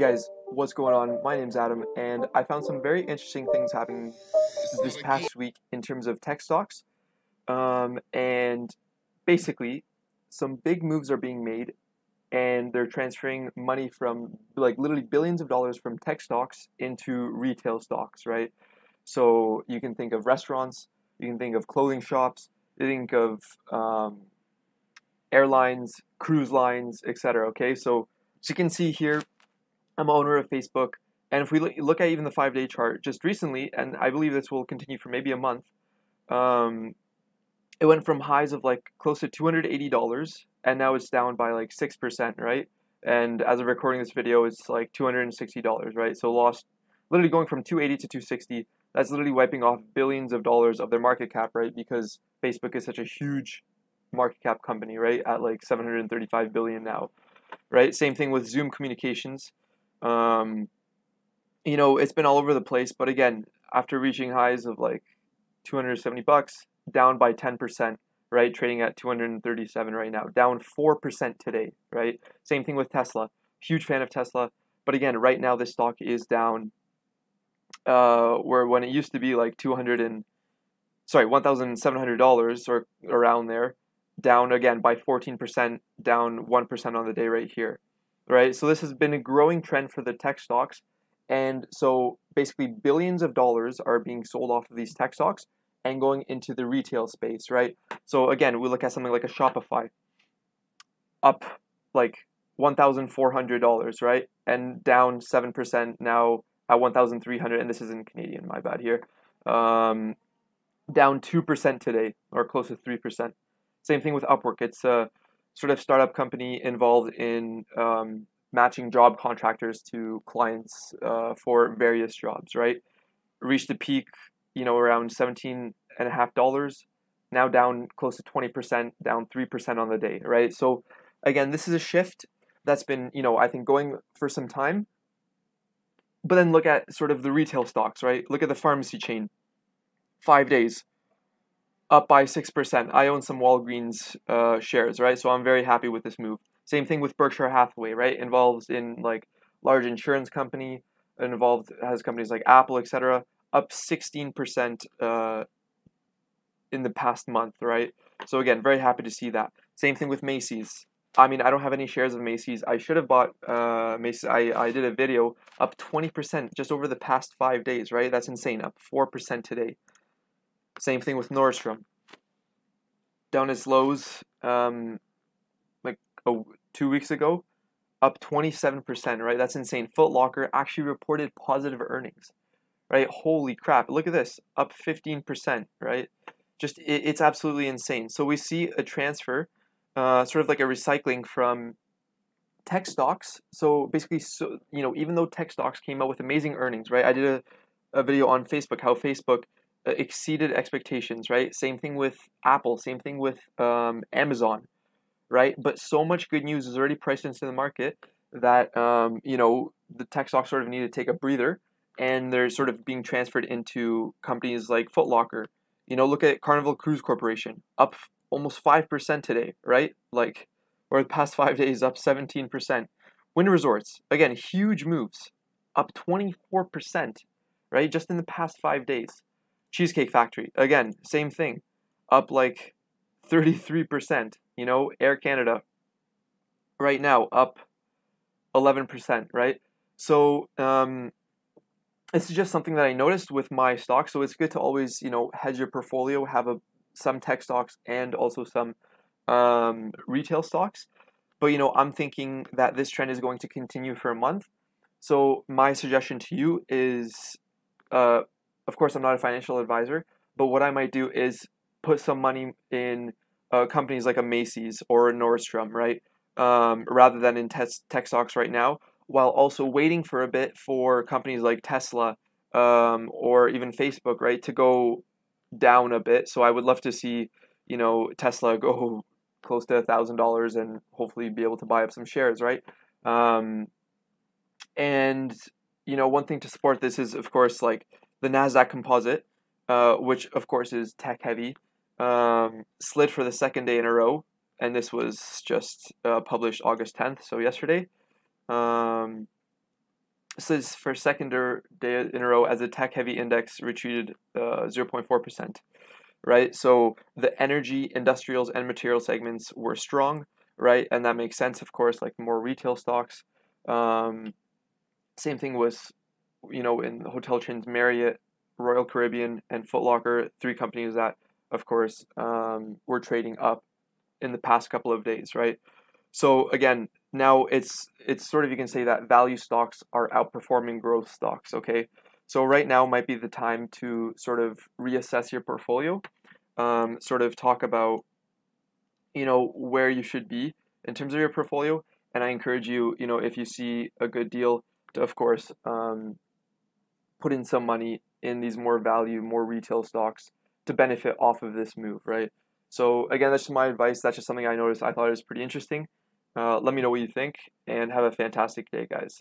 guys, what's going on? My name's Adam, and I found some very interesting things happening this past week in terms of tech stocks. Um, and basically, some big moves are being made, and they're transferring money from like literally billions of dollars from tech stocks into retail stocks, right? So you can think of restaurants, you can think of clothing shops, you think of um, airlines, cruise lines, etc. Okay, so as you can see here, I'm owner of Facebook. And if we look at even the five day chart just recently, and I believe this will continue for maybe a month, um, it went from highs of like close to $280 and now it's down by like 6%, right? And as of recording this video, it's like $260, right? So lost literally going from 280 to 260. That's literally wiping off billions of dollars of their market cap, right? Because Facebook is such a huge market cap company, right? At like 735 billion now, right? Same thing with Zoom Communications. Um, you know, it's been all over the place, but again, after reaching highs of like 270 bucks, down by 10%, right? Trading at 237 right now, down 4% today, right? Same thing with Tesla. Huge fan of Tesla, but again, right now this stock is down uh where when it used to be like 200 and sorry, $1,700 or around there, down again by 14%, down 1% on the day right here right? So this has been a growing trend for the tech stocks. And so basically billions of dollars are being sold off of these tech stocks and going into the retail space, right? So again, we look at something like a Shopify up like $1,400, right? And down 7% now at 1,300 and this is in Canadian, my bad here. Um, down 2% today or close to 3%. Same thing with Upwork. It's a sort of startup company involved in um, matching job contractors to clients uh, for various jobs, right? Reached a peak, you know, around seventeen and a half dollars, now down close to twenty percent, down three percent on the day, right? So, again, this is a shift that's been, you know, I think going for some time. But then look at sort of the retail stocks, right? Look at the pharmacy chain. Five days, up by 6%. I own some Walgreens uh, shares, right? So I'm very happy with this move. Same thing with Berkshire Hathaway, right? Involved in like large insurance company, involved has companies like Apple, etc. Up 16% uh, in the past month, right? So again, very happy to see that. Same thing with Macy's. I mean, I don't have any shares of Macy's. I should have bought uh, Macy's. I, I did a video up 20% just over the past five days, right? That's insane. Up 4% today. Same thing with Nordstrom. Down its lows, um, like oh, two weeks ago, up 27%, right? That's insane. Foot Locker actually reported positive earnings, right? Holy crap. Look at this, up 15%, right? Just, it, it's absolutely insane. So we see a transfer, uh, sort of like a recycling from tech stocks. So basically, so you know, even though tech stocks came out with amazing earnings, right? I did a, a video on Facebook how Facebook exceeded expectations, right? Same thing with Apple, same thing with um, Amazon, right? But so much good news is already priced into the market that um, you know the tech stocks sort of need to take a breather, and they're sort of being transferred into companies like Foot Locker. You know, look at Carnival Cruise Corporation, up almost five percent today, right? Like, or the past five days, up seventeen percent. Wynn Resorts, again, huge moves, up twenty four percent, right? Just in the past five days. Cheesecake Factory, again, same thing, up like 33%. You know, Air Canada, right now, up 11%, right? So, um, this is just something that I noticed with my stocks. So it's good to always, you know, hedge your portfolio, have a some tech stocks and also some um, retail stocks. But you know, I'm thinking that this trend is going to continue for a month. So my suggestion to you is uh, of course, I'm not a financial advisor, but what I might do is put some money in uh, companies like a Macy's or a Nordstrom, right? Um, rather than in tech, tech stocks right now, while also waiting for a bit for companies like Tesla um, or even Facebook, right, to go down a bit. So I would love to see, you know, Tesla go close to a thousand dollars and hopefully be able to buy up some shares, right? Um, and you know, one thing to support this is, of course, like the Nasdaq Composite, uh, which of course is tech heavy, um, slid for the second day in a row, and this was just uh, published August 10th, so yesterday. Um, is for second day in a row as the tech heavy index retreated uh, 0.4%. Right? So the energy, industrials, and material segments were strong, right? And that makes sense, of course, like more retail stocks. Um, same thing with, you know, in hotel chains, Marriott, Royal Caribbean, and Footlocker, three companies that, of course, um, were trading up in the past couple of days, right? So again, now it's it's sort of you can say that value stocks are outperforming growth stocks. Okay, so right now might be the time to sort of reassess your portfolio, um, sort of talk about you know where you should be in terms of your portfolio, and I encourage you you know if you see a good deal to of course um, put in some money in these more value, more retail stocks to benefit off of this move, right? So again, that's just my advice. That's just something I noticed. I thought it was pretty interesting. Uh, let me know what you think and have a fantastic day, guys.